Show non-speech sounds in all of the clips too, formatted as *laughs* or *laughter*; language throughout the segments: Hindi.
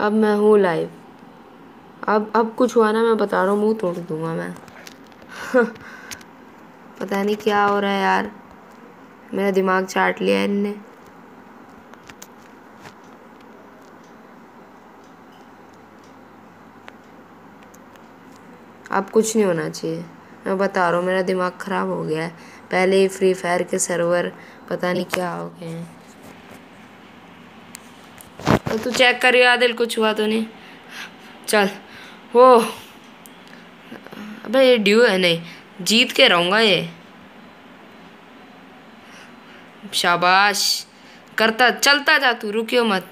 अब मैं हूँ लाइव अब अब कुछ हुआ ना, मैं बता रहा हूँ, मुँह तोड़ दूँगा मैं। *laughs* पता नहीं क्या हो रहा है यार। मेरा दिमाग चाट लिया इनने। अब कुछ नहीं होना चाहिए। मैं बता रहा हूँ, मेरा दिमाग ख़राब हो गया है। पहले ही फ्री फायर के सर्वर पता नहीं क्या हो गए हैं। तो तू चेक कर आदिल कुछ हुआ तो नहीं। चल वो अबे, ये ड्यू है, नहीं, जीत के रहूँगा ये। शाबाश। करता, चलता जा तू, रुकियो मत।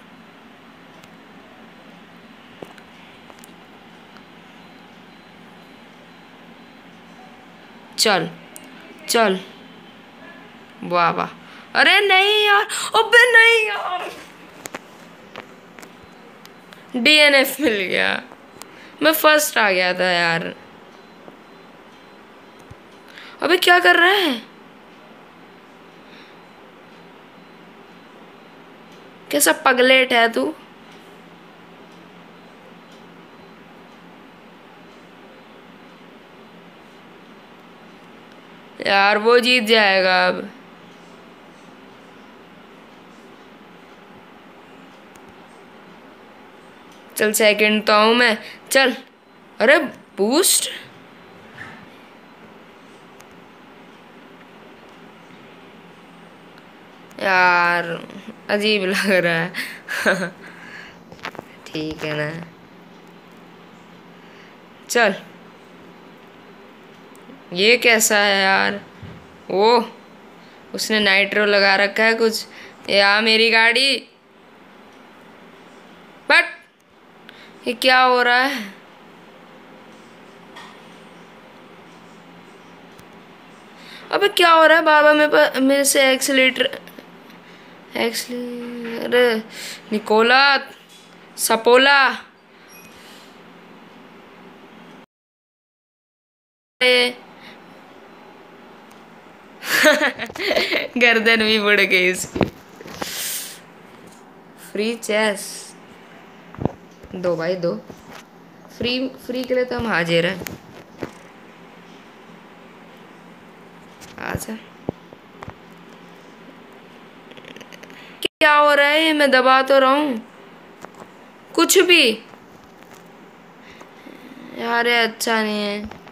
चल चल। वाह वाह। अरे नहीं यार, अबे नहीं यार। डीएनएफ मिल गया। मैं फ़र्स्ट आ गया था यार। अबे क्या कर रहा है? कैसा पगलेट है तू? यार वो जीत जाएगा अब। चल सेकंड तो आऊँ मैं। चल। अरे बूस्ट यार, अजीब लग रहा है। *laughs* ठीक है ना। चल। ये कैसा है यार? वो उसने नाइट्रो लगा रखा है कुछ। या, मेरी गाड़ी। ये क्या हो रहा है? अबे क्या हो रहा है? बाबा मेरे मेरे से एक्सीटर एक्सीटर निकोला, सपोला। *laughs* गर्दन भी बढ़ गई इसकी। फ्री चेस दो भाई, दो। फ्री फ्री के लिए तो हम हाजिर हैं। आजा क्या हो रहा है? मैं दबा तो रहा हूँ। कुछ भी। यार अच्छा नहीं है।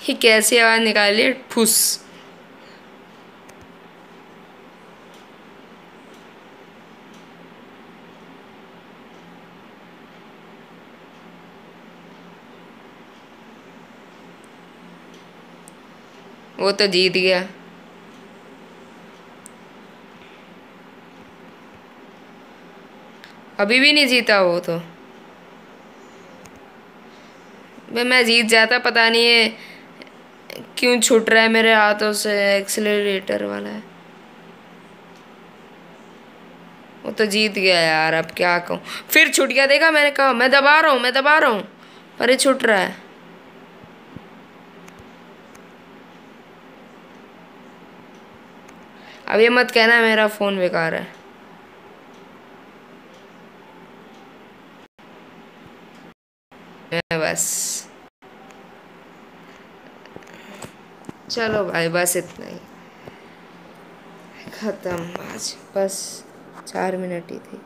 ये कैसी आवाज़ निकाली ठुस वो तो जीत गया। अभी भी नहीं जीता वो तो। मैं जीत जाता, पता नहीं है। क्यों छूट रहा है मेरे हाथों से? एक्सेलरेटर वाला है। वो तो जीत गया यार, अब क्या कहूँ? फिर छूट गया, देखा मैंने कहा, मैं दबा रहा हूँ, मैं दबा रहा हूँ, पर ये छूट रहा है। अब ये मत कहना मेरा फ़ोन बेकार है। बस। चलो भाई बस इतना ही। ख़त्म आज बस चार मिनट ही थी।